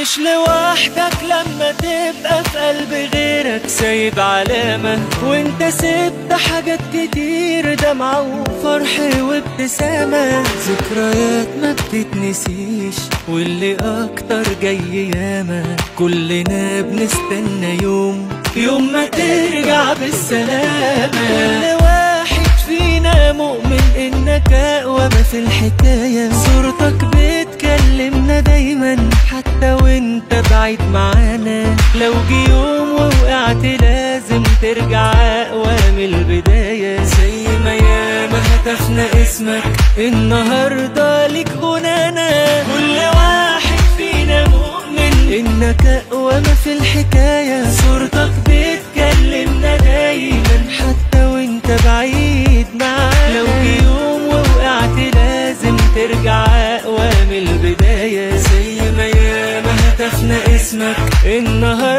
مش لوحدك لما تبقى في قلب غيرك سايب علامة وانت سبت حاجات كتير دمعة وفرح وابتسامة. ذكريات ما بتتنسيش واللي أكتر جاي ياما. كلنا بنستنى يوم يوم ما ترجع بالسلامة. كل واحد فينا مؤمن إنك أقوى ما في الحكاية. صورتك بتكلمنا دايما. وانت بعيد معانا. لو جه يوم ووقعت لازم ترجع أقوى من البداية. زي ما ياما هتفنا اسمك النهاردة ليك غنانا. كل واحد فينا مؤمن إنك أقوى ما في الحكاية. صورتك بتكلمنا دايما حتى وانت بعيد معانا. لو جه يوم ووقعت لازم ترجع أقوى من البداية. اسمك النهاردة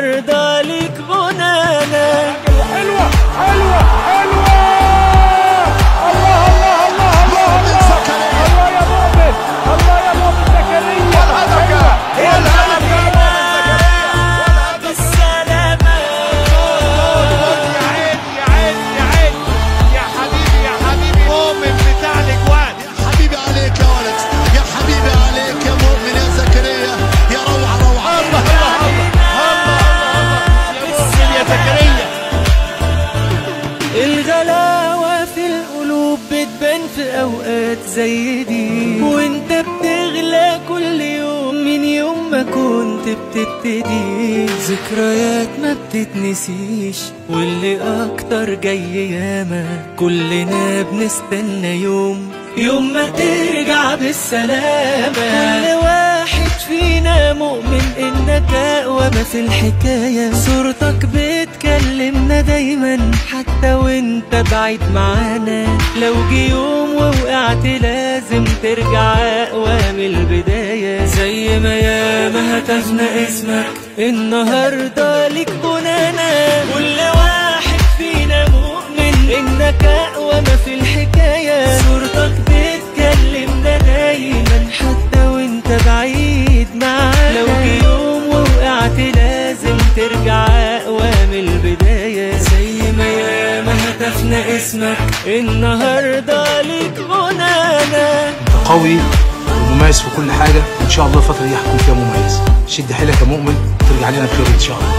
أوقات زي دي. وإنت بتغلى كل يوم من يوم ما كنت بتبتدي. ذكريات ما بتتنسيش واللي أكتر جاي ياما. كلنا بنستنى يوم يوم ما ترجع بالسلامة. كل واحد فينا مؤمن إنك أقوى ما في الحكاية صورتك بتكلمنا دايما. حتى وإنت بعيد معانا لو جه يوم ووقعت لازم ترجع أقوى من البداية. زي ما ياما هتفنا اسمك النهاردة ليك غنانا كل هتفنا اسمك. النهاردة ليك غنانا. قوي ومميز في كل حاجة. وان شاء الله الفترة دي هتكون فيها مميز. شد حيلك يا مؤمن. وترجع لنا بخير إن شاء الله.